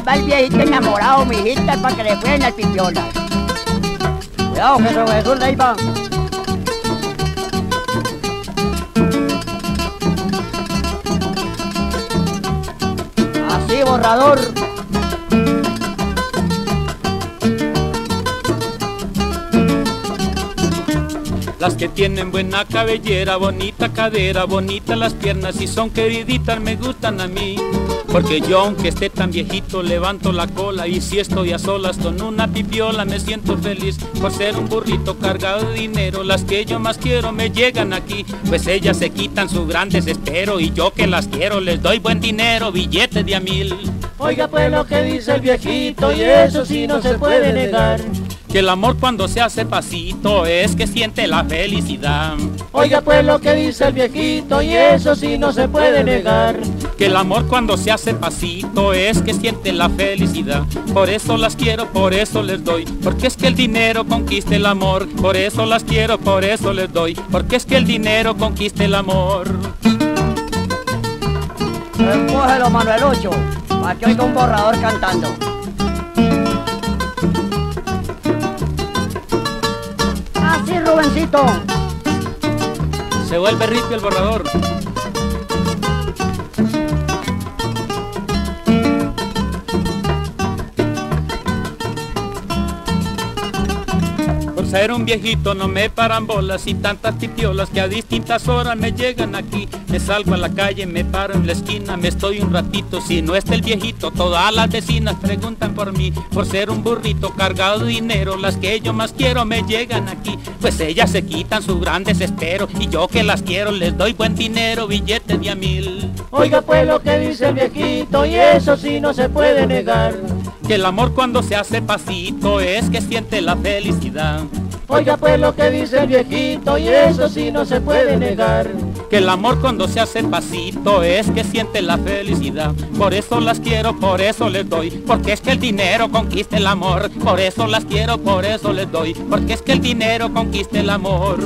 va el viejito enamorado, mijita, para que le frene al pipiola. Cuidado, que son Jesús ahí va. Así, borrador. Las que tienen buena cabellera, bonita cadera, bonita las piernas y son queriditas me gustan a mí. Porque yo aunque esté tan viejito levanto la cola y si estoy a solas con una pipiola me siento feliz por ser un burrito cargado de dinero. Las que yo más quiero me llegan aquí, pues ellas se quitan su gran desespero y yo que las quiero les doy buen dinero, billetes de a mil. Oiga pues lo que dice el viejito y eso sí no se puede negar. Que el amor cuando se hace pasito es que siente la felicidad. Oiga pues lo que dice el viejito y eso sí no se puede negar. Que el amor cuando se hace pasito es que siente la felicidad. Por eso las quiero, por eso les doy. Porque es que el dinero conquista el amor. Por eso las quiero, por eso les doy. Porque es que el dinero conquista el amor. Recógelo, Manuel Ocho, para que oiga un borrador cantando. Así, Rubencito. Se vuelve ripio el borrador. Ser un viejito no me paran bolas y tantas tipiolas que a distintas horas me llegan aquí. Me salgo a la calle, me paro en la esquina, me estoy un ratito. Si no está el viejito, todas las vecinas preguntan por mí. Por ser un burrito cargado de dinero, las que yo más quiero me llegan aquí. Pues ellas se quitan su gran desespero y yo que las quiero les doy buen dinero, billetes de a mil. Oiga pues lo que dice el viejito y eso sí no se puede negar. Que el amor cuando se hace pasito es que siente la felicidad. Oiga pues lo que dice el viejito y eso sí no se puede negar. Que el amor cuando se hace pasito es que siente la felicidad. Por eso las quiero, por eso les doy. Porque es que el dinero conquista el amor. Por eso las quiero, por eso les doy. Porque es que el dinero conquista el amor.